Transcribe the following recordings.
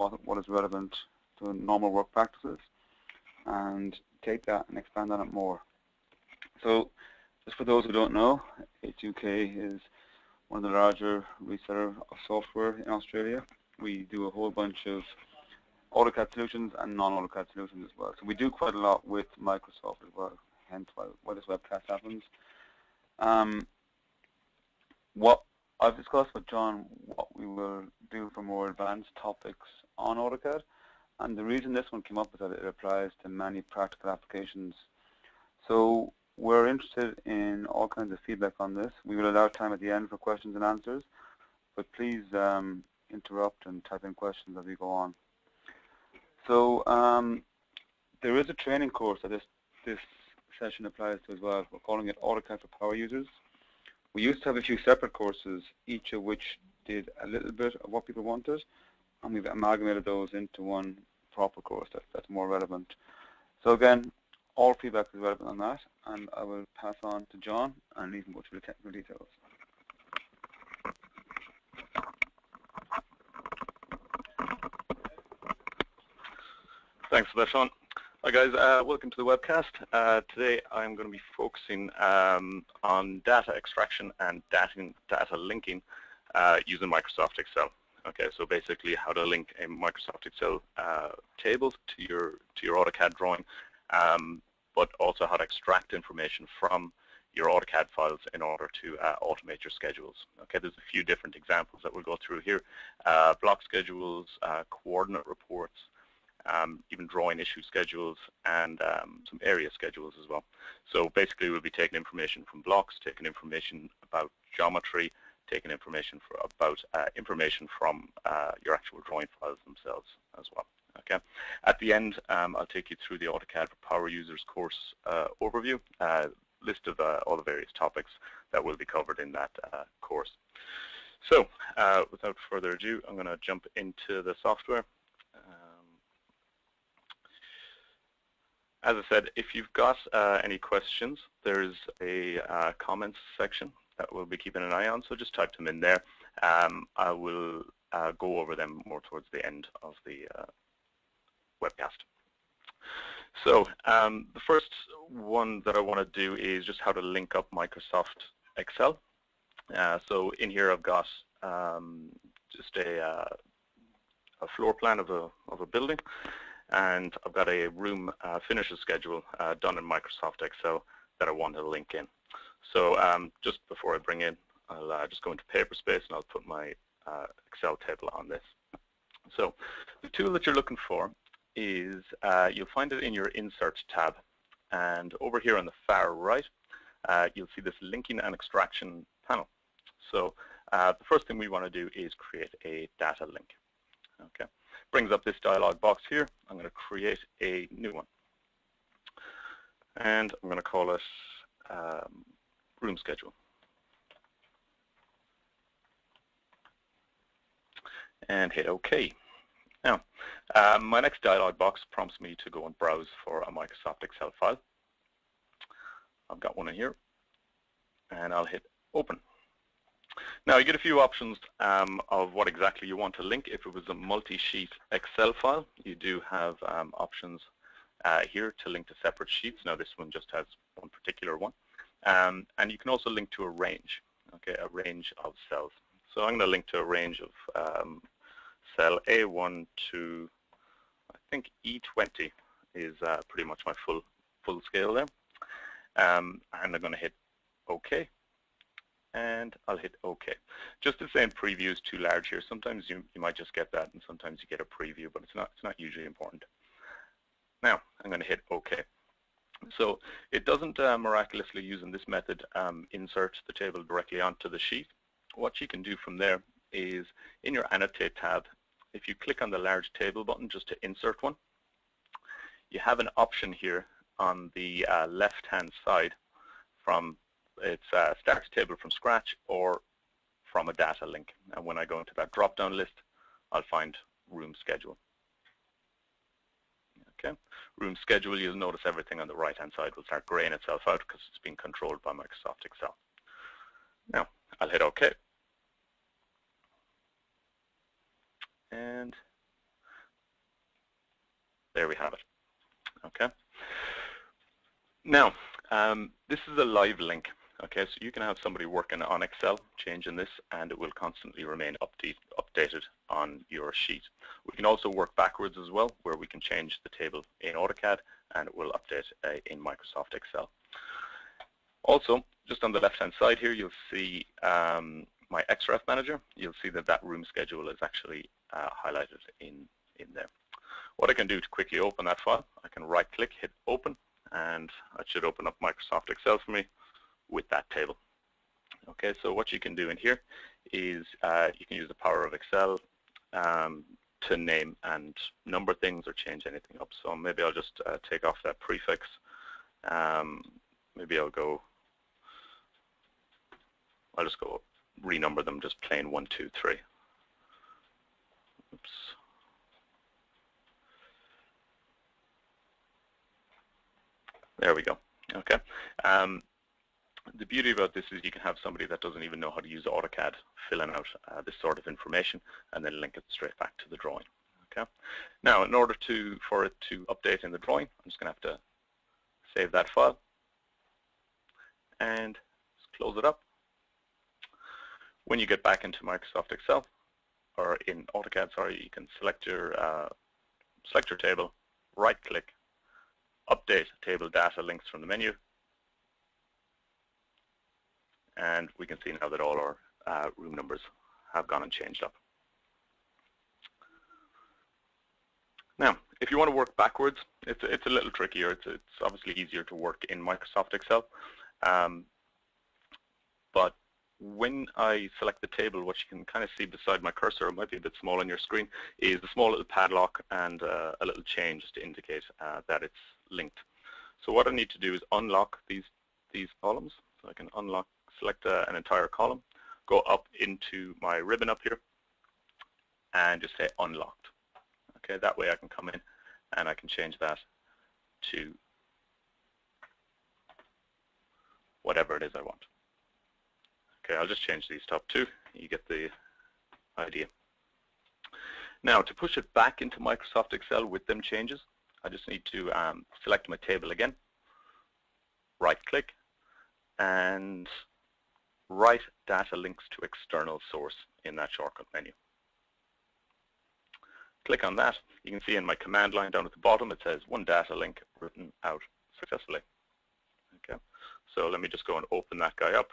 what, what is relevant to normal work practices and take that and expand on it more. So just for those who don't know, a2k is one of the larger reseller of software in Australia. We do a whole bunch of AutoCAD solutions and non-AutoCAD solutions as well. So we do quite a lot with Microsoft as well, hence why, why this webcast happens. Um, what I've discussed with John what we will do for more advanced topics on AutoCAD, and the reason this one came up is that it applies to many practical applications. So we're interested in all kinds of feedback on this. We will allow time at the end for questions and answers, but please um, interrupt and type in questions as we go on. So um, there is a training course that this, this session applies to as well. We're calling it AutoCAD for power users. We used to have a few separate courses, each of which did a little bit of what people wanted, and we've amalgamated those into one proper course that, that's more relevant. So again, all feedback is relevant on that, and I will pass on to John and leave him go through the technical details. Thanks for that, Sean. Hi guys, uh, welcome to the webcast. Uh, today I'm going to be focusing um, on data extraction and data, data linking uh, using Microsoft Excel. Okay, so basically how to link a Microsoft Excel uh, table to your to your AutoCAD drawing, um, but also how to extract information from your AutoCAD files in order to uh, automate your schedules. Okay, there's a few different examples that we'll go through here. Uh, block schedules, coordinate reports, um, even drawing issue schedules and um, some area schedules as well. So basically we'll be taking information from blocks, taking information about geometry, taking information for, about uh, information from uh, your actual drawing files themselves as well. Okay. At the end, um, I'll take you through the AutoCAD for Power Users course uh, overview, uh, list of uh, all the various topics that will be covered in that uh, course. So, without further ado, I'm going to jump into the software. As I said, if you've got uh, any questions, there's a uh, comments section that we'll be keeping an eye on, so just type them in there. Um, I will uh, go over them more towards the end of the uh, webcast. So um, the first one that I want to do is just how to link up Microsoft Excel. Uh, so in here I've got um, just a, uh, a floor plan of a, of a building and I've got a room uh, finishes schedule uh, done in Microsoft Excel that I want to link in. So um, just before I bring in, I'll uh, just go into Paperspace and I'll put my uh, Excel table on this. So the tool that you're looking for is, uh, you'll find it in your Insert tab. And over here on the far right, uh, you'll see this linking and extraction panel. So the first thing we want to do is create a data link. Okay brings up this dialog box here. I'm going to create a new one. And I'm going to call it um, room schedule. And hit OK. Now, um, my next dialog box prompts me to go and browse for a Microsoft Excel file. I've got one in here. And I'll hit Open. Now you get a few options um, of what exactly you want to link. If it was a multi-sheet Excel file, you do have um, options uh, here to link to separate sheets. Now this one just has one particular one. Um, and you can also link to a range, okay, a range of cells. So I'm going to link to a range of um, cell A1 to, I think E20 is uh, pretty much my full full scale there. Um, and I'm going to hit OK and I'll hit OK. Just to say preview is too large here. Sometimes you, you might just get that and sometimes you get a preview, but it's not, it's not usually important. Now, I'm going to hit OK. So it doesn't uh, miraculously using this method um, insert the table directly onto the sheet. What you can do from there is in your Annotate tab, if you click on the large table button just to insert one, you have an option here on the uh, left-hand side from it's a starts table from scratch or from a data link. And when I go into that drop-down list, I'll find room schedule. Okay, room schedule, you'll notice everything on the right-hand side will start graying itself out because it's being controlled by Microsoft Excel. Now, I'll hit OK. And there we have it. Okay. Now, um, this is a live link. Okay, so you can have somebody working on Excel, changing this, and it will constantly remain update, updated on your sheet. We can also work backwards as well, where we can change the table in AutoCAD, and it will update uh, in Microsoft Excel. Also, just on the left-hand side here, you'll see um, my XREF manager. You'll see that that room schedule is actually uh, highlighted in, in there. What I can do to quickly open that file, I can right-click, hit Open, and it should open up Microsoft Excel for me with that table. Okay, so what you can do in here is uh, you can use the power of Excel um, to name and number things or change anything up. So maybe I'll just uh, take off that prefix. Um, maybe I'll go, I'll just go renumber them just plain one, two, three. Oops. There we go. Okay. Um, the beauty about this is you can have somebody that doesn't even know how to use AutoCAD filling out uh, this sort of information and then link it straight back to the drawing. Okay. Now, in order to for it to update in the drawing, I'm just going to have to save that file and close it up. When you get back into Microsoft Excel or in AutoCAD, sorry, you can select your uh, select your table, right-click, update table data links from the menu, and we can see now that all our uh, room numbers have gone and changed up. Now, if you want to work backwards, it's, it's a little trickier. It's, it's obviously easier to work in Microsoft Excel. Um, but when I select the table, what you can kind of see beside my cursor, it might be a bit small on your screen, is a small little padlock and uh, a little change to indicate uh, that it's linked. So what I need to do is unlock these, these columns. So I can unlock select uh, an entire column, go up into my ribbon up here, and just say unlocked. Okay, that way I can come in and I can change that to whatever it is I want. Okay, I'll just change these top two. You get the idea. Now, to push it back into Microsoft Excel with them changes, I just need to um, select my table again, right-click, and write data links to external source in that shortcut menu. Click on that. You can see in my command line down at the bottom it says one data link written out successfully. Okay, so let me just go and open that guy up.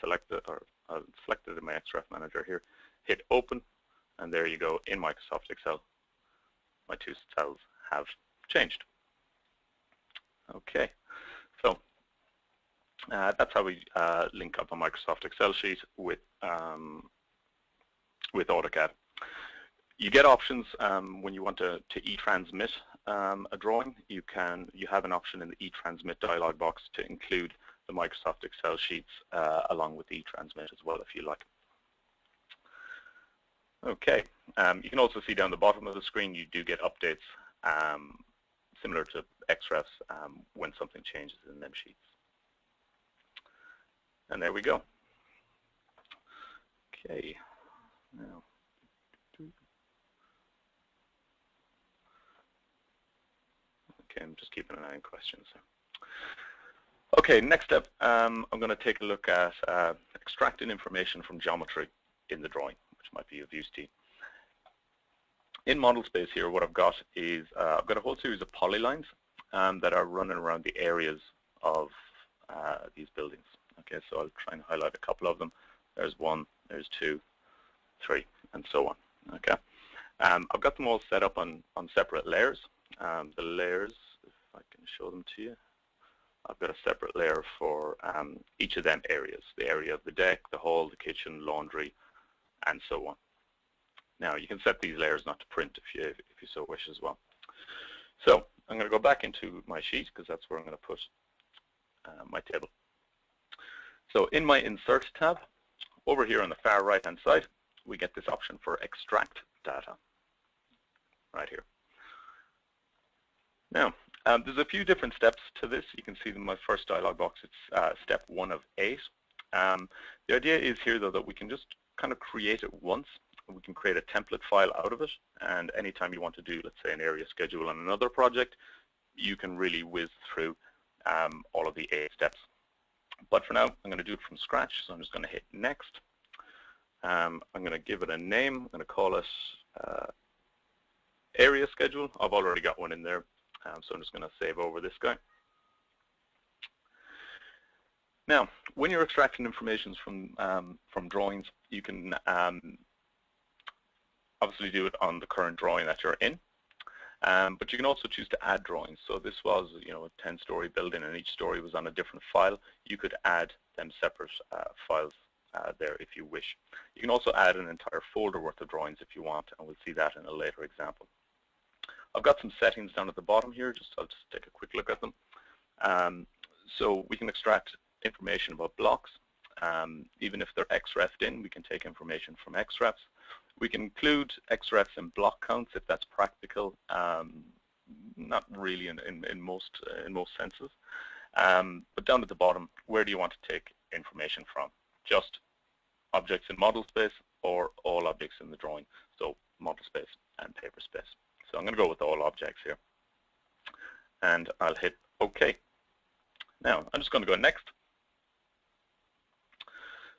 Select it, or uh, I'll select it in my XREF manager here. Hit open, and there you go in Microsoft Excel. My two cells have changed. Okay, so uh, that's how we uh, link up a Microsoft Excel sheet with um, with AutoCAD. You get options um, when you want to, to e-transmit um, a drawing. You can you have an option in the e-transmit dialog box to include the Microsoft Excel sheets uh, along with the e-transmit as well if you like. Okay, um, you can also see down the bottom of the screen you do get updates um, similar to XREFs um, when something changes in them sheets. And there we go. Okay. Now. Okay, I'm just keeping an eye on questions. Okay, next up, um, I'm going to take a look at uh, extracting information from geometry in the drawing, which might be of use to you. In model space here, what I've got is uh, I've got a whole series of polylines um, that are running around the areas of uh, these buildings. Okay, so I'll try and highlight a couple of them. There's one, there's two, three, and so on. Okay, um, I've got them all set up on, on separate layers. Um, the layers, if I can show them to you, I've got a separate layer for um, each of them areas, the area of the deck, the hall, the kitchen, laundry, and so on. Now you can set these layers not to print if you, if you so wish as well. So I'm going to go back into my sheet because that's where I'm going to put uh, my table. So in my Insert tab, over here on the far right-hand side, we get this option for Extract Data, right here. Now, um, there's a few different steps to this. You can see in my first dialog box, it's uh, step one of eight. Um, the idea is here, though, that we can just kind of create it once, we can create a template file out of it. And anytime you want to do, let's say, an area schedule on another project, you can really whiz through um, all of the eight steps. But for now, I'm going to do it from scratch. So I'm just going to hit next. Um, I'm going to give it a name. I'm going to call it uh, area schedule. I've already got one in there. Um, so I'm just going to save over this guy. Now, when you're extracting information from um, from drawings, you can um, obviously do it on the current drawing that you're in, um, but you can also choose to add drawings. So this was, you know, a 10-story building, and each story was on a different file. You could add them separate uh, files uh, there if you wish. You can also add an entire folder worth of drawings if you want, and we'll see that in a later example. I've got some settings down at the bottom here. Just I'll just take a quick look at them. Um, so we can extract information about blocks. Um, even if they're XREFed in, we can take information from XREFs. We can include XREFs in block counts if that's practical. Um, not really in, in, in, most uh, in most senses. Um, but down at the bottom, where do you want to take information from? Just objects in model space or all objects in the drawing. So model space and paper space. So I'm going to go with all objects here. And I'll hit OK. Now, I'm just going to go next.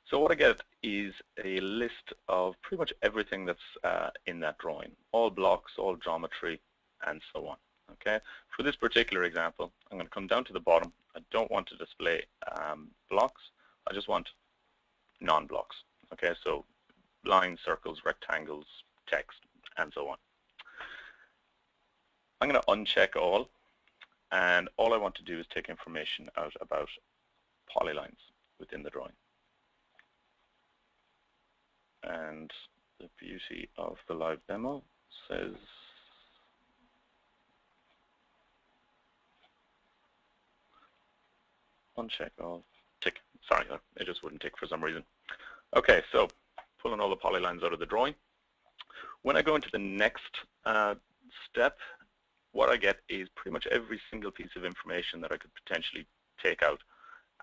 So what I get is a list of pretty much everything that's uh, in that drawing, all blocks, all geometry, and so on. Okay. For this particular example, I'm going to come down to the bottom. I don't want to display um, blocks. I just want non-blocks. Okay, so lines, circles, rectangles, text, and so on. I'm going to uncheck all, and all I want to do is take information out about polylines within the drawing. And the beauty of the live demo says uncheck all, tick. Sorry, it just wouldn't tick for some reason. Okay, so pulling all the polylines out of the drawing. When I go into the next uh, step, what I get is pretty much every single piece of information that I could potentially take out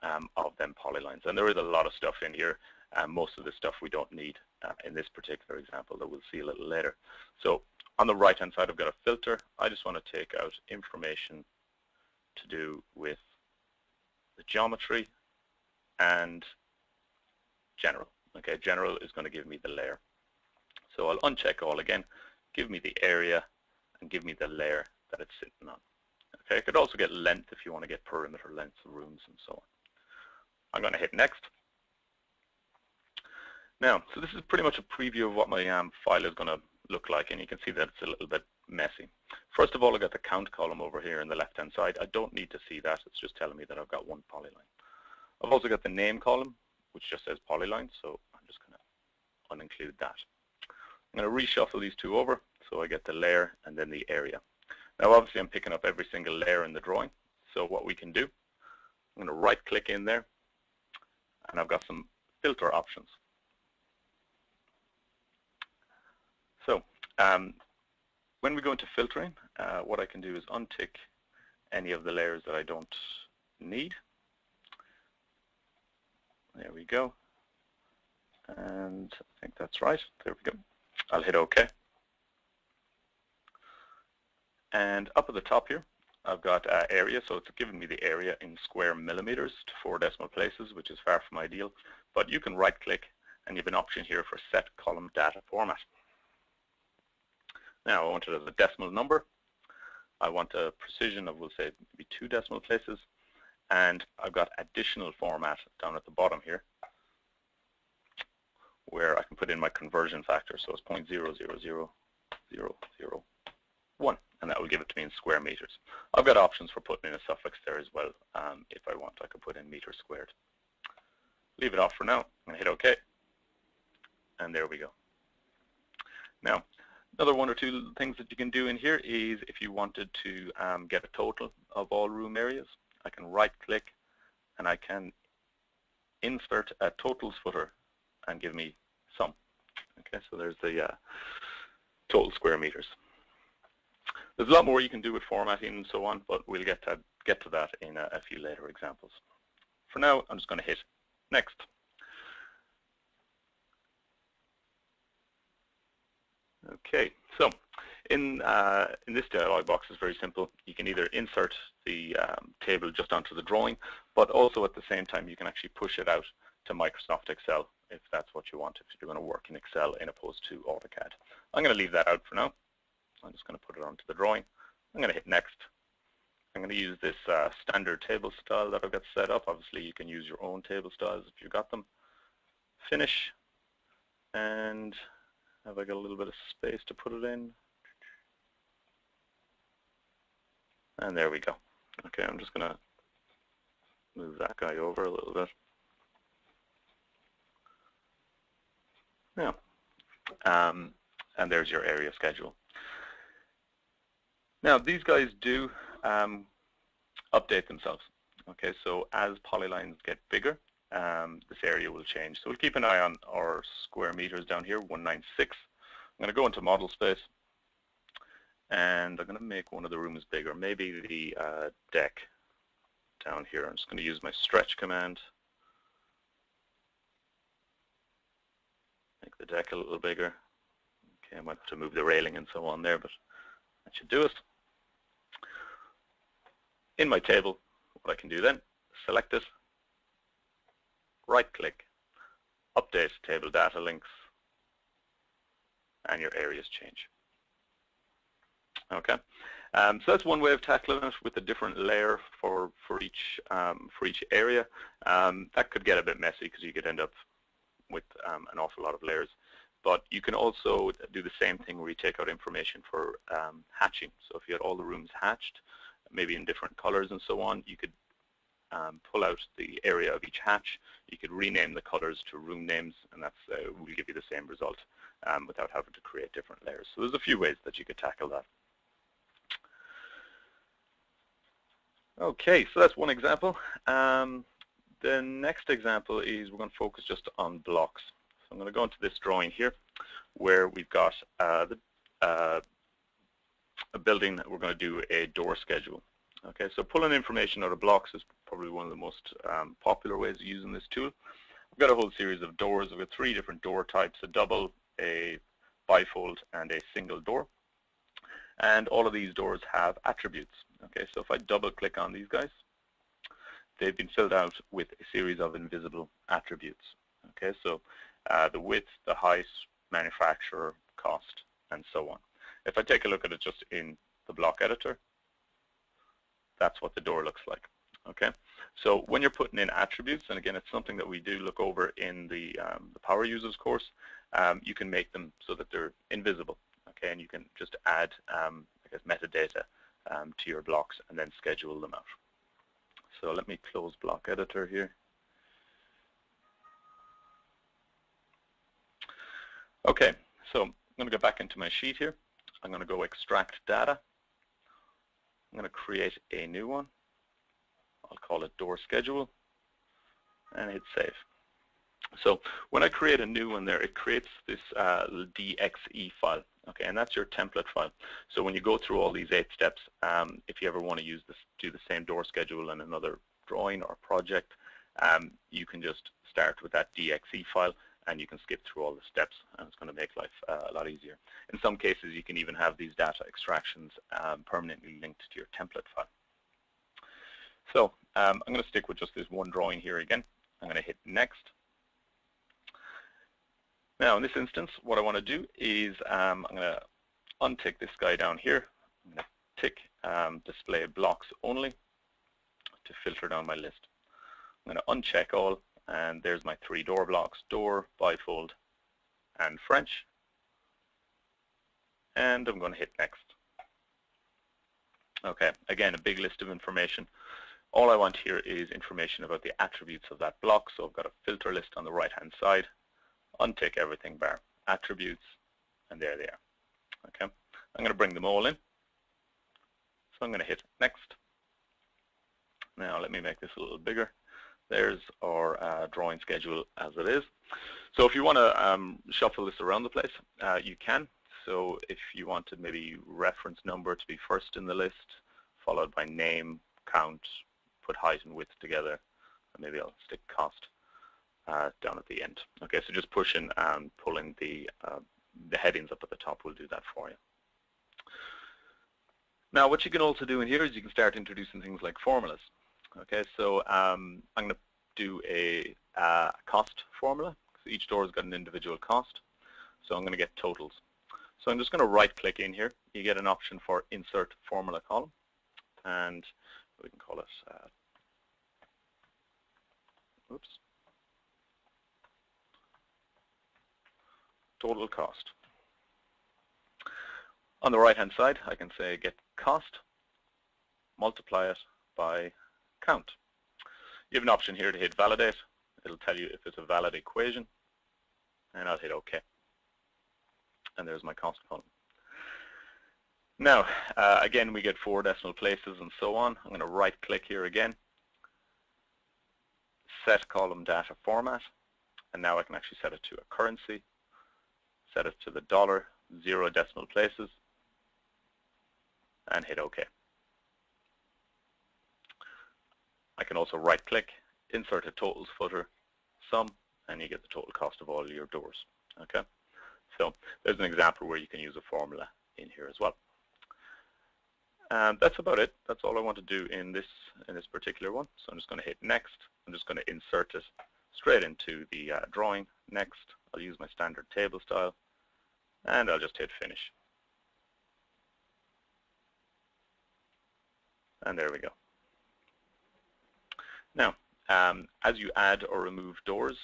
um, of them polylines. And there is a lot of stuff in here. Um, most of the stuff we don't need uh, in this particular example that we'll see a little later. So on the right hand side I've got a filter. I just want to take out information to do with the geometry and general. Okay, general is going to give me the layer. So I'll uncheck all again, give me the area and give me the layer that it's sitting on. Okay, I could also get length if you want to get perimeter lengths of rooms and so on. I'm going to hit next. Now, so this is pretty much a preview of what my um, file is going to look like, and you can see that it's a little bit messy. First of all, I've got the count column over here on the left-hand side. I don't need to see that. It's just telling me that I've got one polyline. I've also got the name column, which just says polyline, so I'm just going to uninclude that. I'm going to reshuffle these two over, so I get the layer and then the area. Now, obviously, I'm picking up every single layer in the drawing, so what we can do, I'm going to right-click in there, and I've got some filter options. So um, when we go into filtering, uh, what I can do is untick any of the layers that I don't need. There we go. And I think that's right. There we go. I'll hit OK. And up at the top here, I've got uh, area, so it's giving me the area in square millimeters to four decimal places, which is far from ideal. But you can right-click, and you have an option here for set column data format. Now I want it as a decimal number. I want a precision of, we'll say, maybe two decimal places. And I've got additional format down at the bottom here where I can put in my conversion factor. So it's 0.000001, and that will give it to me in square meters. I've got options for putting in a suffix there as well. Um, if I want, I could put in meters squared. Leave it off for now. To hit OK. And there we go. Now, Another one or two things that you can do in here is if you wanted to um, get a total of all room areas, I can right click and I can insert a totals footer and give me sum. Okay, so there's the uh, total square meters. There's a lot more you can do with formatting and so on, but we'll get to, get to that in a, a few later examples. For now, I'm just going to hit next. Okay, so in, uh, in this dialog box is very simple. You can either insert the um, table just onto the drawing, but also at the same time you can actually push it out to Microsoft Excel if that's what you want, if you're going to work in Excel in opposed to AutoCAD. I'm going to leave that out for now. I'm just going to put it onto the drawing. I'm going to hit next. I'm going to use this uh, standard table style that I've got set up. Obviously, you can use your own table styles if you've got them. Finish. And have I got a little bit of space to put it in? And there we go. Okay, I'm just going to move that guy over a little bit. Yeah. Um, and there's your area schedule. Now, these guys do um, update themselves. Okay, so as polylines get bigger, um, this area will change. So we'll keep an eye on our square meters down here, 196. I'm going to go into model space, and I'm going to make one of the rooms bigger, maybe the uh, deck down here. I'm just going to use my stretch command. Make the deck a little bigger. Okay, I might have to move the railing and so on there, but that should do it. In my table, what I can do then, select it, right-click, update table data links, and your areas change. Okay, um, so that's one way of tackling it with a different layer for for each um, for each area. Um, that could get a bit messy because you could end up with um, an awful lot of layers. But you can also do the same thing where you take out information for um, hatching. So if you had all the rooms hatched, maybe in different colors and so on, you could um, pull out the area of each hatch. You could rename the colors to room names, and that uh, will give you the same result um, without having to create different layers. So there's a few ways that you could tackle that. Okay, so that's one example. Um, the next example is we're going to focus just on blocks. So I'm going to go into this drawing here where we've got uh, the, uh, a building that we're going to do a door schedule. Okay, so pulling information out of blocks is probably one of the most um, popular ways of using this tool. We've got a whole series of doors. We've got three different door types, a double, a bifold, and a single door. And all of these doors have attributes. Okay, so if I double click on these guys, they've been filled out with a series of invisible attributes. Okay, so uh, the width, the height, manufacturer, cost, and so on. If I take a look at it just in the block editor, that's what the door looks like. Okay, so when you're putting in attributes, and again, it's something that we do look over in the, um, the power users course, um, you can make them so that they're invisible. Okay, and you can just add, um, I guess, metadata um, to your blocks and then schedule them out. So let me close block editor here. Okay, so I'm going to go back into my sheet here. I'm going to go extract data. I'm going to create a new one. I'll call it door schedule and hit save. So when I create a new one there, it creates this uh, DXE file, okay, and that's your template file. So when you go through all these eight steps, um, if you ever want to use this, do the same door schedule in another drawing or project, um, you can just start with that DXE file and you can skip through all the steps and it's going to make life uh, a lot easier. In some cases you can even have these data extractions um, permanently linked to your template file. So um, I'm going to stick with just this one drawing here again. I'm going to hit next. Now in this instance what I want to do is um, I'm going to untick this guy down here. I'm going to tick um, display blocks only to filter down my list. I'm going to uncheck all and there's my three door blocks, door, bifold, and French. And I'm going to hit next. Okay, again, a big list of information. All I want here is information about the attributes of that block, so I've got a filter list on the right-hand side. Untick everything bar attributes, and there they are. Okay, I'm going to bring them all in. So I'm going to hit next. Now let me make this a little bigger. There's our uh, drawing schedule as it is. So if you want to um, shuffle this around the place, uh, you can. So if you wanted maybe reference number to be first in the list, followed by name, count, put height and width together, and maybe I'll stick cost uh, down at the end. Okay, so just pushing and pulling the uh, the headings up at the top will do that for you. Now, what you can also do in here is you can start introducing things like formulas. Okay, so um, I'm going to do a uh, cost formula. So each door has got an individual cost. So I'm going to get totals. So I'm just going to right-click in here. You get an option for Insert Formula Column. And we can call it, uh, oops, total cost. On the right-hand side, I can say get cost, multiply it by count. You have an option here to hit validate. It'll tell you if it's a valid equation, and I'll hit OK. And there's my cost column. Now, uh, again, we get four decimal places and so on. I'm going to right-click here again, set column data format, and now I can actually set it to a currency, set it to the dollar, zero decimal places, and hit OK. I can also right-click, insert a totals footer, sum, and you get the total cost of all your doors. Okay, so there's an example where you can use a formula in here as well. And that's about it. That's all I want to do in this in this particular one. So I'm just going to hit next. I'm just going to insert it straight into the uh, drawing. Next, I'll use my standard table style, and I'll just hit finish. And there we go. Now, um, as you add or remove doors,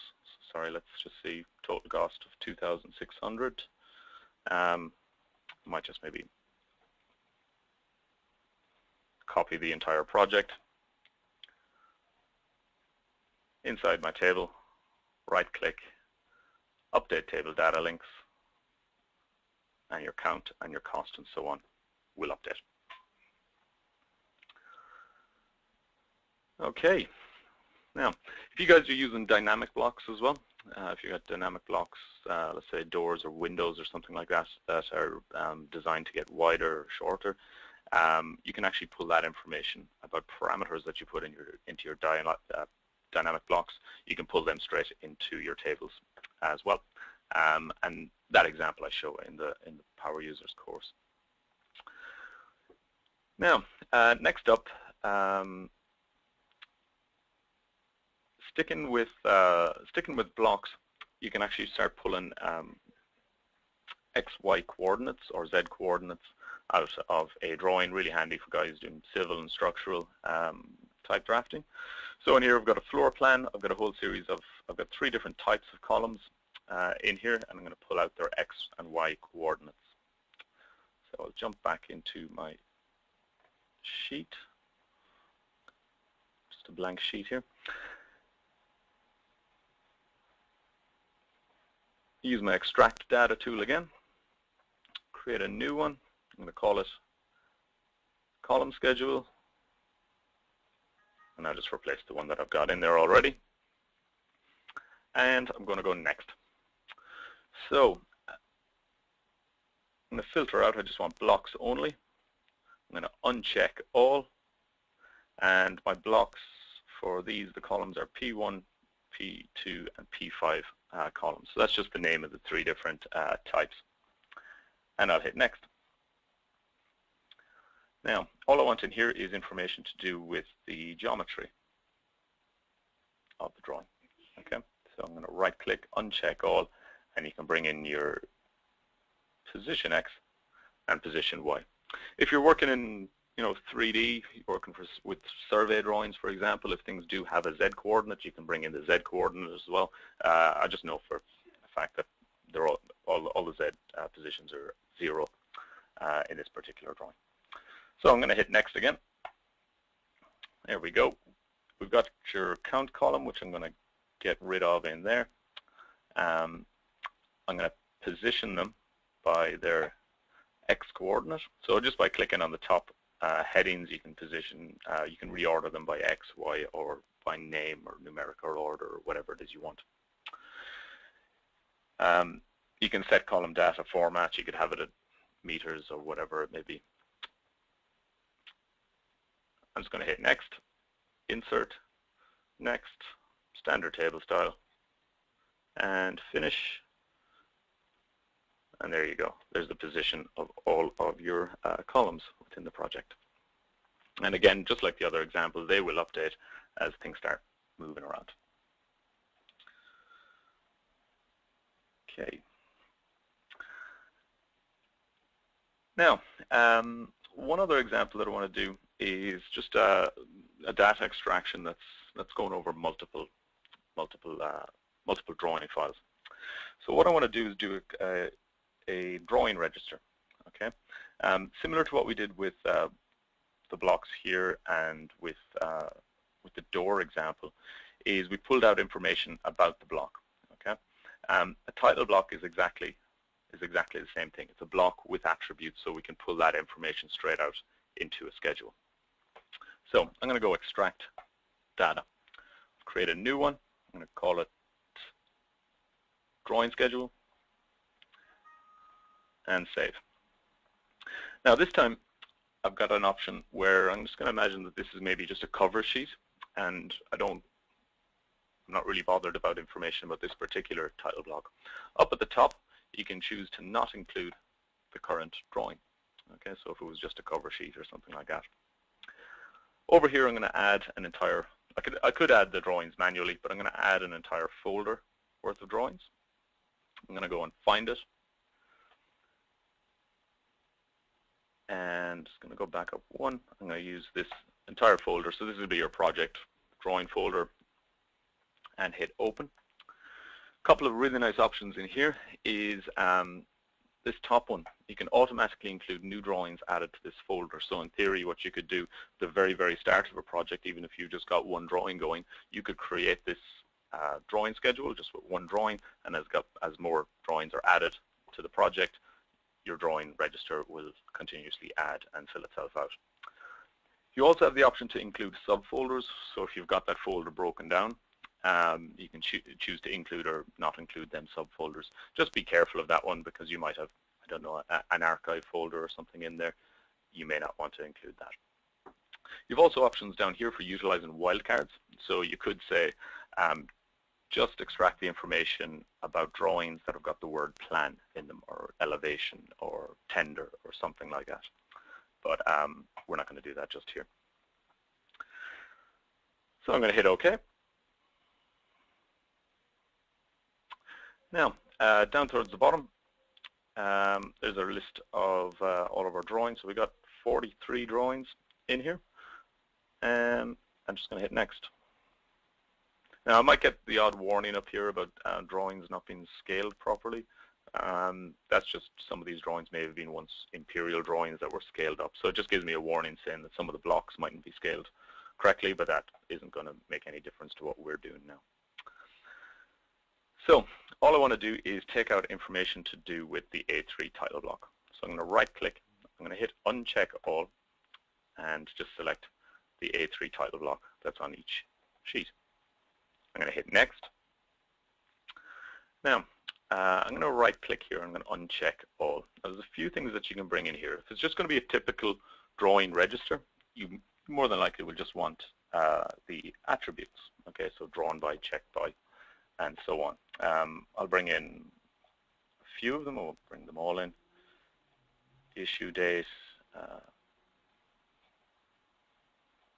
sorry, let's just see total cost of 2,600. Um, might just maybe copy the entire project. Inside my table, right-click, update table data links, and your count and your cost and so on will update. Okay. Now, if you guys are using dynamic blocks as well, uh, if you've got dynamic blocks, uh, let's say doors or windows or something like that, that are um, designed to get wider or shorter, um, you can actually pull that information about parameters that you put in your, into your uh, dynamic blocks. You can pull them straight into your tables as well. Um, and that example I show in the in the Power Users course. Now, uh, next up, um, sticking with uh, sticking with blocks, you can actually start pulling um, x, y coordinates or z coordinates out of a drawing. Really handy for guys doing civil and structural um, type drafting. So in here I've got a floor plan. I've got a whole series of I've got three different types of columns uh, in here, and I'm going to pull out their x and y coordinates. So I'll jump back into my sheet. Just a blank sheet here. Use my extract data tool again, create a new one. I'm going to call it column schedule, and I'll just replace the one that I've got in there already. And I'm going to go next. So I'm going to filter out, I just want blocks only. I'm going to uncheck all, and my blocks for these, the columns are P1, P2, and P5 uh, columns. So that's just the name of the three different uh, types. And I'll hit next. Now, all I want in here is information to do with the geometry of the drawing. Okay, so I'm going to right-click, uncheck all, and you can bring in your position X and position Y. If you're working in you know, 3D, working for, with survey drawings, for example, if things do have a Z coordinate, you can bring in the Z coordinate as well. Uh, I just know for the fact that they're all, all, all the Z uh, positions are zero uh, in this particular drawing. So I'm going to hit next again. There we go. We've got your count column, which I'm going to get rid of in there. Um, I'm going to position them by their x coordinate. So just by clicking on the top headings you can position, uh, you can reorder them by X, Y, or by name or numerical order or whatever it is you want. Um, you can set column data format. You could have it at meters or whatever it may be. I'm just going to hit next, insert, next, standard table style, and finish. And there you go. There's the position of all of your uh, columns within the project. And again, just like the other example, they will update as things start moving around. Okay. Now, um, one other example that I want to do is just a, a data extraction that's that's going over multiple multiple uh, multiple drawing files. So what I want to do is do a, a drawing register. Okay, um, similar to what we did with uh, the blocks here and with uh, with the door example, is we pulled out information about the block. Okay, um, a title block is exactly is exactly the same thing. It's a block with attributes, so we can pull that information straight out into a schedule. So I'm going to go extract data. Create a new one. I'm going to call it drawing schedule and save. Now this time I've got an option where I'm just going to imagine that this is maybe just a cover sheet and I don't I'm not really bothered about information about this particular title block. Up at the top you can choose to not include the current drawing. Okay, so if it was just a cover sheet or something like that. Over here, I'm going to add an entire, I could, I could add the drawings manually, but I'm going to add an entire folder worth of drawings. I'm going to go and find it. And it's going to go back up one. I'm going to use this entire folder. So this will be your project drawing folder and hit open. A couple of really nice options in here is um, this top one. You can automatically include new drawings added to this folder. So in theory, what you could do, the very, very start of a project, even if you just got one drawing going, you could create this uh, drawing schedule just with one drawing, and as, got, as more drawings are added to the project, your drawing register will continuously add and fill itself out. You also have the option to include subfolders. So if you've got that folder broken down, um, you can cho choose to include or not include them subfolders. Just be careful of that one because you might have, I don't know, a, an archive folder or something in there. You may not want to include that. You've also options down here for utilizing wildcards. So you could say, um, just extract the information about drawings that have got the word plan in them or elevation or tender or something like that. But um, we're not going to do that just here. So I'm going to hit OK. Now, uh, down towards the bottom, um, there's a list of uh, all of our drawings. So we've got 43 drawings in here. Um, I'm just going to hit next. Now, I might get the odd warning up here about uh, drawings not being scaled properly. Um, that's just some of these drawings may have been once imperial drawings that were scaled up. So it just gives me a warning saying that some of the blocks mightn't be scaled correctly, but that isn't going to make any difference to what we're doing now. So all I want to do is take out information to do with the A3 title block. So I'm going to right click, I'm going to hit uncheck all and just select the A3 title block that's on each sheet. I'm going to hit next. Now, uh, I'm going to right click here, I'm going to uncheck all. Now, there's a few things that you can bring in here. If it's just going to be a typical drawing register, you more than likely will just want uh, the attributes. Okay, so drawn by, checked by, and so on. Um, I'll bring in a few of them, or bring them all in. Issue date, uh,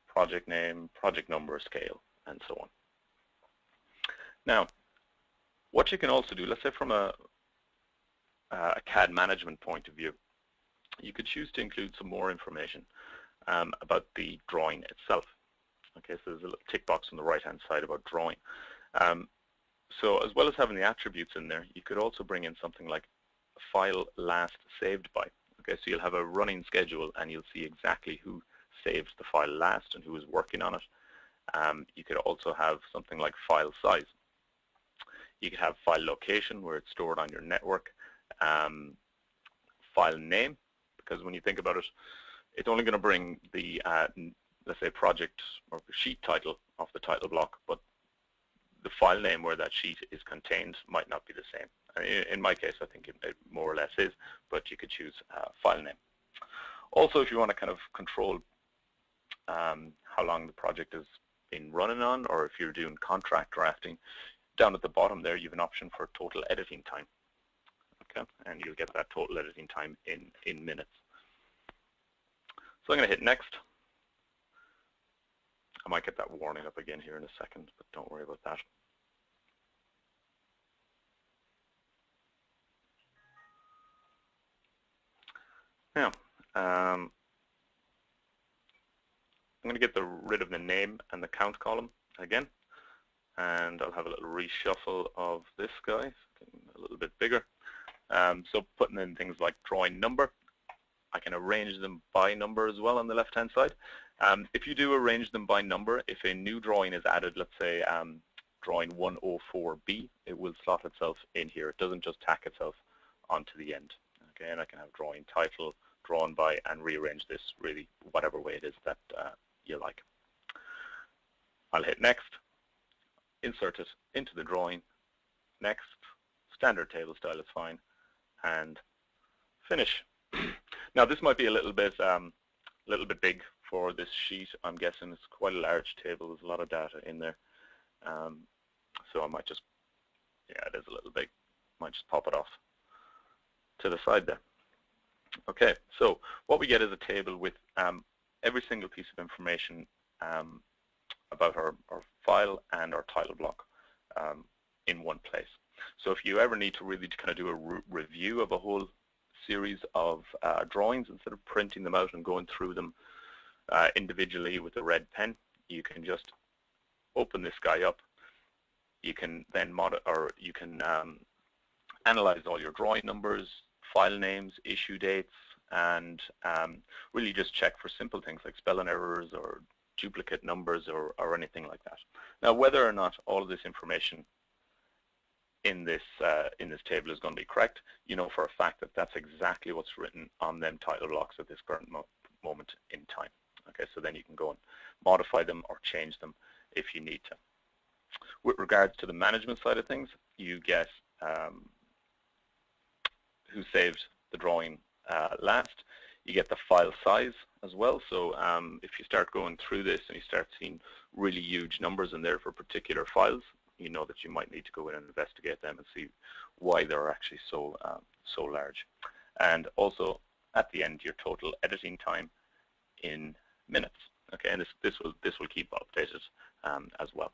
project name, project number, scale, and so on. Now, what you can also do, let's say from a, a CAD management point of view, you could choose to include some more information um, about the drawing itself. Okay, so there's a little tick box on the right-hand side about drawing. Um, so as well as having the attributes in there, you could also bring in something like file last saved by. Okay, so you'll have a running schedule and you'll see exactly who saved the file last and who is working on it. Um, you could also have something like file size. You could have file location where it's stored on your network, um, file name, because when you think about it, it's only going to bring the, uh, let's say, project or sheet title off the title block, but the file name where that sheet is contained might not be the same. In my case, I think it, it more or less is, but you could choose uh, file name. Also, if you want to kind of control um, how long the project has been running on, or if you're doing contract drafting, down at the bottom there, you have an option for total editing time. Okay, and you'll get that total editing time in, in minutes. So I'm going to hit next. I might get that warning up again here in a second, but don't worry about that. Now, um, I'm going to get the, rid of the name and the count column again, and I'll have a little reshuffle of this guy, a little bit bigger. Um, so putting in things like drawing number, I can arrange them by number as well on the left-hand side. Um, if you do arrange them by number, if a new drawing is added, let's say um, drawing 104B, it will slot itself in here. It doesn't just tack itself onto the end. Okay, and I can have drawing title drawn by and rearrange this really whatever way it is that uh, you like. I'll hit next, insert it into the drawing, next, standard table style is fine, and finish. now this might be a little bit um, little bit big for this sheet. I'm guessing it's quite a large table. There's a lot of data in there. Um, so I might just, yeah, it is a little big. Might just pop it off to the side there. Okay, so what we get is a table with um, every single piece of information um, about our, our, file and our title block um, in one place. So if you ever need to really kind of do a re review of a whole series of uh, drawings, instead of printing them out and going through them uh, individually with a red pen, you can just open this guy up. You can then mod or you can um, analyze all your drawing numbers, file names, issue dates, and um, really just check for simple things like spelling errors or duplicate numbers or, or anything like that. Now, whether or not all of this information in this uh, in this table is going to be correct, you know for a fact that that's exactly what's written on them title blocks at this current mo moment in time. Okay, so then you can go and modify them or change them if you need to. With regards to the management side of things, you get um, who saved the drawing uh, last. You get the file size as well. So um, if you start going through this and you start seeing really huge numbers in there for particular files, you know that you might need to go in and investigate them and see why they're actually so um, so large. And also at the end, your total editing time in minutes. Okay, and this this will this will keep updated um, as well.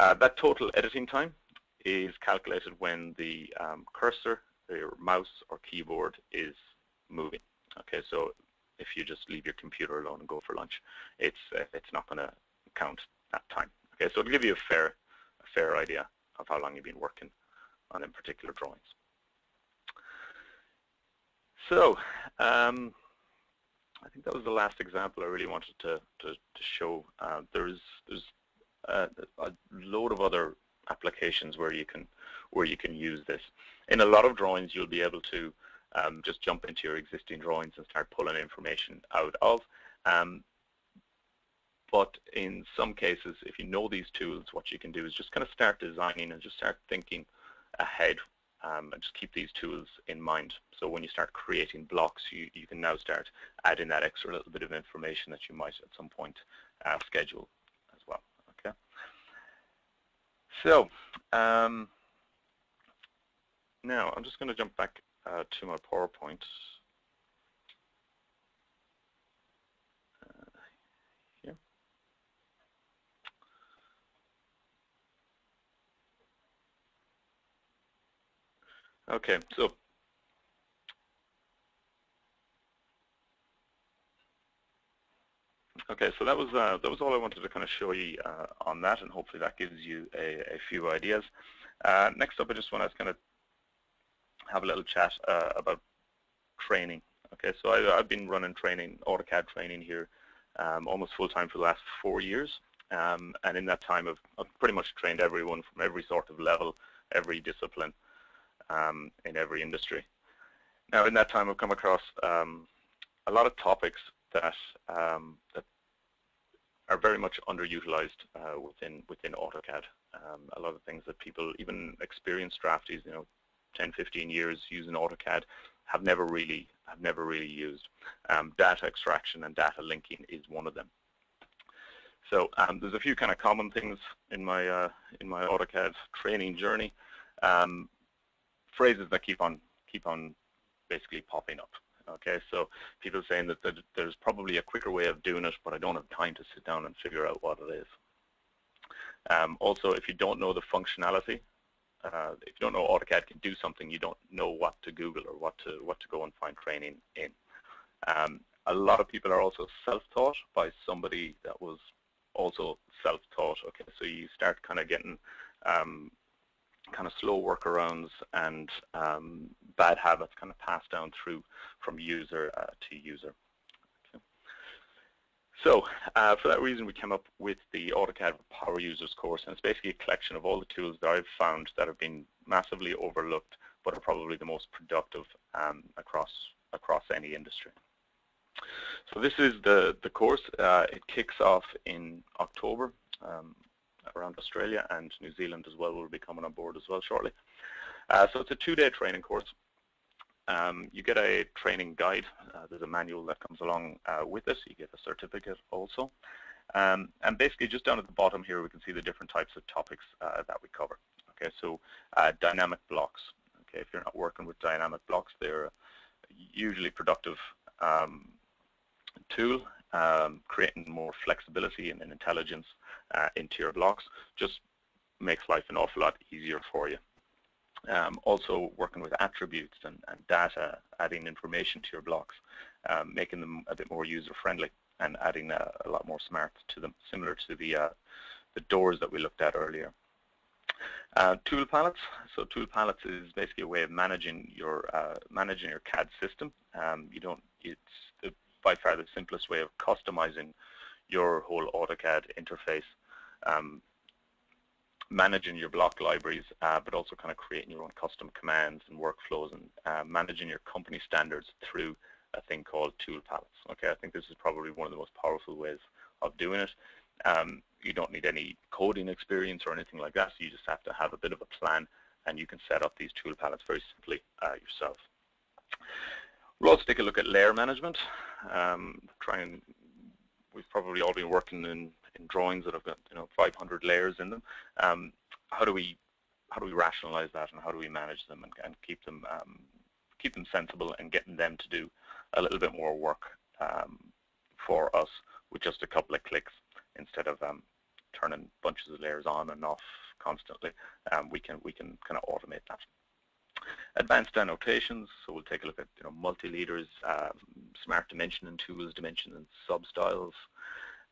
Uh, that total editing time is calculated when the um, cursor, your mouse or keyboard is moving. Okay, so if you just leave your computer alone and go for lunch, it's uh, it's not going to count that time. Okay, so it'll give you a fair a fair idea of how long you've been working on in particular drawings. So um, I think that was the last example I really wanted to to, to show. Uh, there's there's uh, a load of other applications where you can where you can use this. In a lot of drawings, you'll be able to um, just jump into your existing drawings and start pulling information out of. Um, but in some cases, if you know these tools, what you can do is just kind of start designing and just start thinking ahead um, and just keep these tools in mind. So when you start creating blocks, you, you can now start adding that extra little bit of information that you might at some point uh, schedule as well. Okay. So um, now I'm just going to jump back uh, to my PowerPoint. Uh, here. Okay, so Okay, so that was uh, that was all I wanted to kind of show you uh, on that, and hopefully that gives you a, a few ideas. Uh, next up, I just want to kind of have a little chat uh, about training. Okay, so I, have been running training, AutoCAD training here um, almost full-time for the last four years. Um, and in that time, I've, I've, pretty much trained everyone from every sort of level, every discipline um, in every industry. Now, in that time, I've come across um, a lot of topics that, um, that are very much underutilized uh, within within AutoCAD. Um, a lot of things that people, even experienced draftees, you know, 10, 15 years using AutoCAD have never really have never really used. Um, data extraction and data linking is one of them. So um, there's a few kind of common things in my uh, in my AutoCAD training journey. Um, phrases that keep on keep on basically popping up. Okay, so people saying that, there's probably a quicker way of doing it, but I don't have time to sit down and figure out what it is. Um, also, if you don't know the functionality, uh, if you don't know AutoCAD can do something, you don't know what to Google or what to what to go and find training in. Um, a lot of people are also self-taught by somebody that was also self-taught. Okay, so you start kind of getting um, kind of slow workarounds and um, bad habits kind of passed down through from user uh, to user. So uh, for that reason, we came up with the AutoCAD Power Users course, and it's basically a collection of all the tools that I've found that have been massively overlooked, but are probably the most productive um, across across any industry. So this is the the course. Uh, it kicks off in October. Um, around Australia and New Zealand as well will be coming on board as well shortly. Uh, so it's a two-day training course. Um, you get a training guide. Uh, there's a manual that comes along uh, with it. You get a certificate also. Um, and basically just down at the bottom here we can see the different types of topics uh, that we cover. Okay, so uh, dynamic blocks. Okay, if you're not working with dynamic blocks, they're usually productive um, tool um, creating more flexibility and, intelligence uh, into your blocks just makes life an awful lot easier for you. Um, also working with attributes and, and, data, adding information to your blocks, um, making them a bit more user-friendly and adding a, a, lot more smarts to them, similar to the, uh, the doors that we looked at earlier. Uh, tool palettes. So tool palettes is basically a way of managing your uh, managing your CAD system. Um, you don't. It's the by far the simplest way of customizing your whole AutoCAD interface, um, managing your block libraries, uh, but also kind of creating your own custom commands and workflows and uh, managing your company standards through a thing called tool palettes. Okay, I think this is probably one of the most powerful ways of doing it. Um, you don't need any coding experience or anything like that, so you just have to have a bit of a plan and you can set up these tool palettes very simply uh, yourself. We'll also take a look at layer management. Um, try and we've probably all been working in, in drawings that have got you know 500 layers in them. Um, how do we how do we rationalize that and how do we manage them and, and keep them um, keep them sensible and getting them to do a little bit more work um, for us with just a couple of clicks instead of um, turning bunches of layers on and off constantly. Um, we can we can kind of automate that. Advanced annotations, so we'll take a look at you know, multi-leaders, um, smart dimensioning tools, dimension and substyles,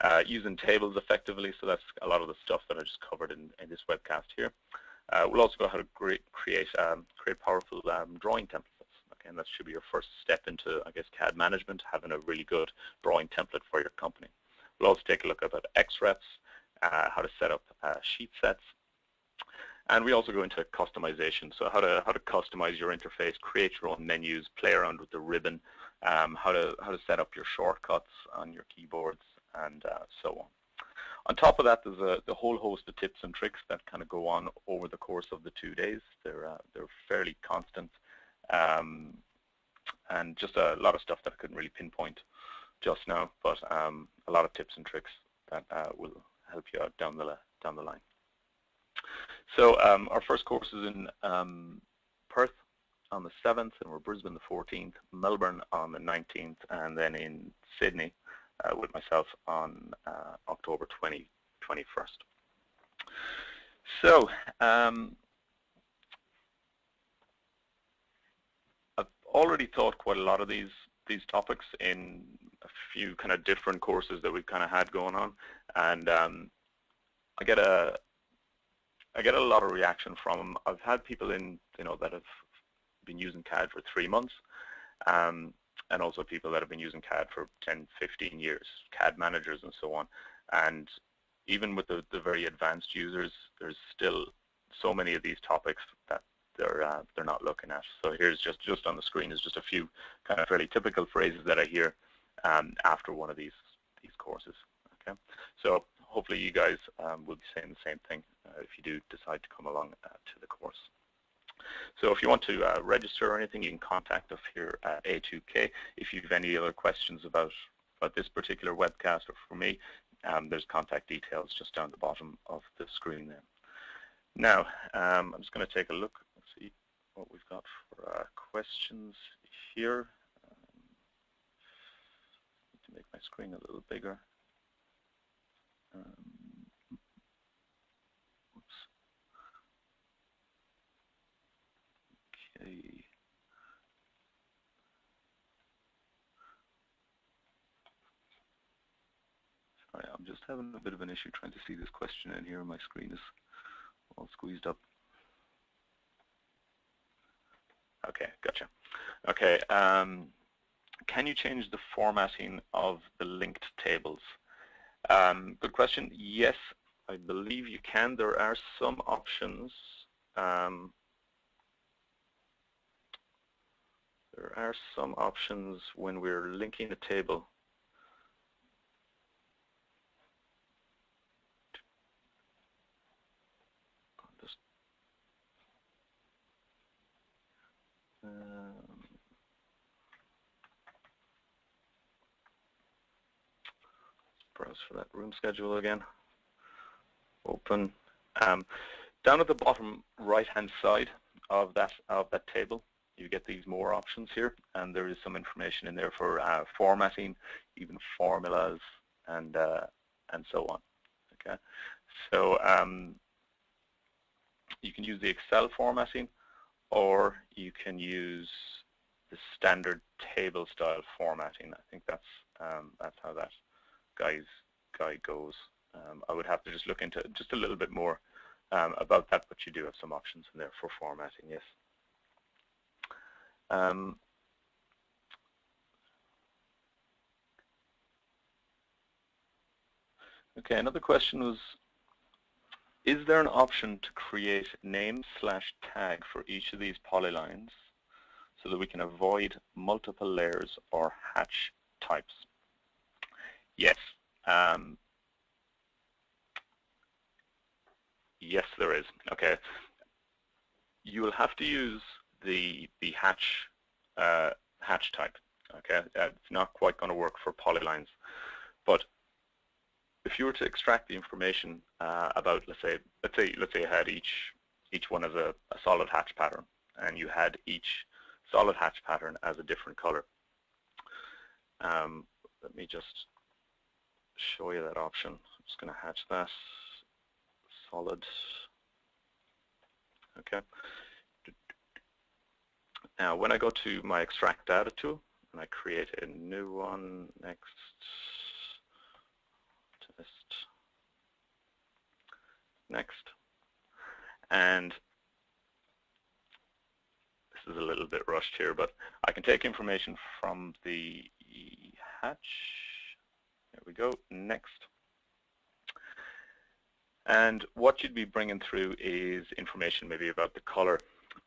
uh, using tables effectively, so that's a lot of the stuff that I just covered in, in this webcast here. Uh, we'll also go how to create, create, um, create powerful um, drawing templates. Okay, and that should be your first step into, I guess, CAD management, having a really good drawing template for your company. We'll also take a look at XREFs, uh, how to set up uh, sheet sets, and we also go into customization, so how to how to customize your interface, create your own menus, play around with the ribbon, um, how to how to set up your shortcuts on your keyboards, and uh, so on. On top of that, there's a the whole host of tips and tricks that kind of go on over the course of the two days. They're uh, they're fairly constant, um, and just a lot of stuff that I couldn't really pinpoint just now, but um, a lot of tips and tricks that uh, will help you out down the down the line. So um, our first course is in um, Perth on the 7th, and we're Brisbane the 14th, Melbourne on the 19th, and then in Sydney with myself on uh, October 20, 21st. So um, I've already taught quite a lot of these these topics in a few kind of different courses that we've kind of had going on, and um, I get a I get a lot of reaction from them. I've had people in, you know, that have been using CAD for three months, um, and also people that have been using CAD for 10, 15 years, CAD managers and so on. And even with the, the very advanced users, there's still so many of these topics that they're uh, they're not looking at. So here's just just on the screen is just a few kind of fairly typical phrases that I hear um, after one of these these courses. Okay, so hopefully you guys um, will be saying the same thing uh, if you do decide to come along uh, to the course. So if you want to uh, register or anything, you can contact us here at A2K. If you have any other questions about, about this particular webcast or for me, um, there's contact details just down the bottom of the screen there. Now, um, I'm just going to take a look. Let's see. what we've got for uh, questions here. Um, to make my screen a little bigger. Um, okay. Sorry, I'm just having a bit of an issue trying to see this question in here. My screen is all squeezed up. Okay, gotcha. Okay, um, can you change the formatting of the linked tables? Um, good question. Yes, I believe you can. There are some options. Um, there are some options when we're linking a table Um, browse for that room schedule again. Open. Um, down at the bottom right-hand side of that of that table, you get these more options here, and there is some information in there for uh, formatting, even formulas, and uh, and so on. Okay, so um, you can use the Excel formatting, or you can use the standard table style formatting. I think that's um, that's how that guy's guide goes. Um, I would have to just look into just a little bit more um, about that, but you do have some options in there for formatting, yes. Um, okay, another question was is there an option to create name slash tag for each of these polylines so that we can avoid multiple layers or hatch types? Yes. Um, yes, there is. Okay. You will have to use the the hatch uh, hatch type. Okay, uh, it's not quite going to work for polylines, but if you were to extract the information uh, about, let's say, let's say, let's say you had each each one as a, a solid hatch pattern, and you had each solid hatch pattern as a different color. Um, let me just show you that option. I'm just going to hatch that solid. Okay. Now, when I go to my extract data tool and I create a new one next Next. And this is a little bit rushed here, but I can take information from the hatch. There we go. Next. And what you'd be bringing through is information maybe about the color.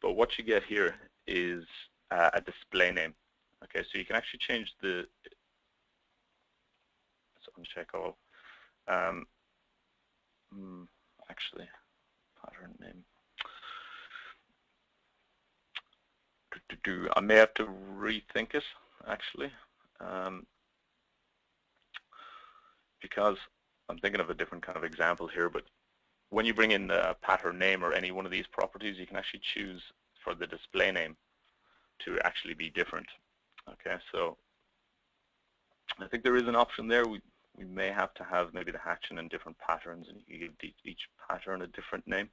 But what you get here is uh, a display name. Okay, so you can actually change the, so uncheck all. Um, hmm actually. Pattern name. I may have to rethink it, actually, um, because I'm thinking of a different kind of example here, but when you bring in the pattern name or any one of these properties, you can actually choose for the display name to actually be different. Okay, so I think there is an option there. We we may have to have maybe the hatching in different patterns and you give each pattern a different name.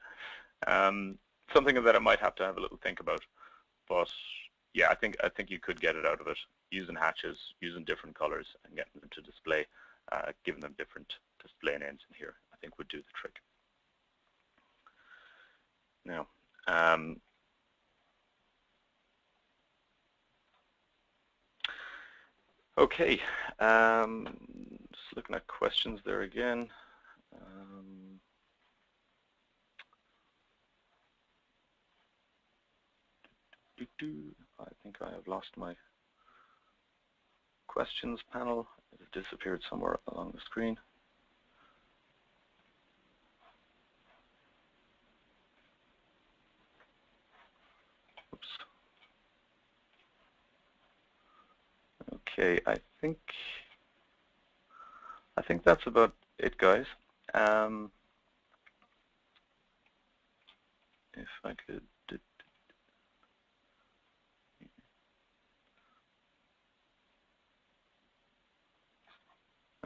Um, something that I might have to have a little think about. But yeah, I think I think you could get it out of it using hatches, using different colors and getting them to display, giving them different display names in here, I think would do the trick. Now, um, okay, um, just looking at questions there again. Um, I think I have lost my questions panel. It disappeared somewhere along the screen. Oops. Okay, I think I think that's about it, guys. Um, if I could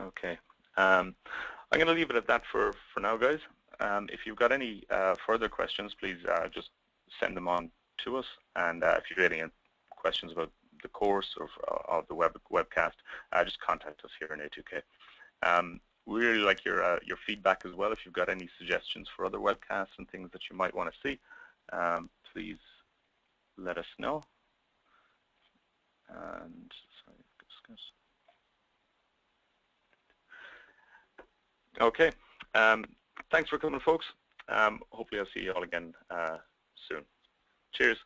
Okay. Um, I'm going to leave it at that for, for now, guys. Um, if you've got any uh, further questions, please uh, just send them on to us. And uh, if you've got any questions about the course or of the web webcast, uh, just contact us here in A2K. Um, we really like your uh, your feedback as well. If you've got any suggestions for other webcasts and things that you might want to see, um, please let us know. And sorry, Okay. Um, thanks for coming, folks. Um, hopefully I'll see you all again uh, soon. Cheers.